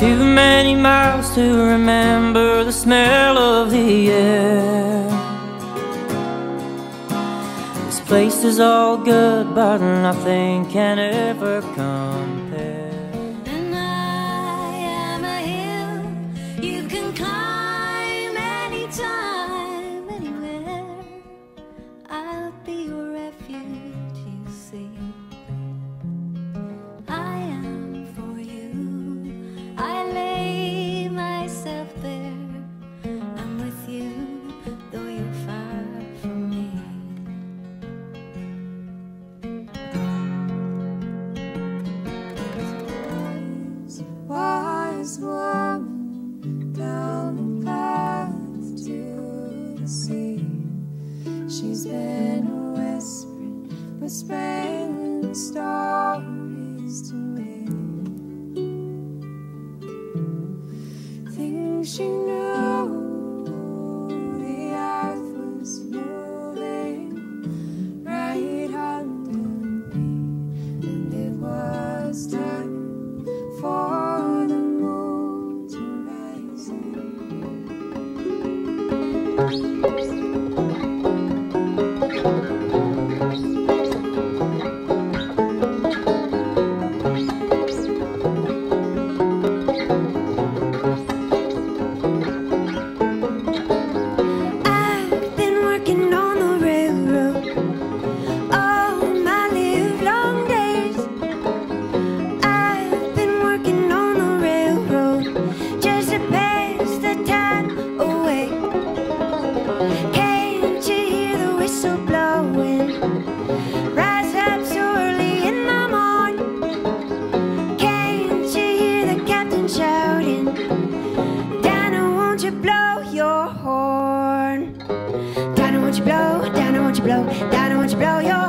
Too many miles to remember the smell of the air. This place is all good but nothing can ever come. She's been whispering, whispering stories to me. you blow, down, I want you blow your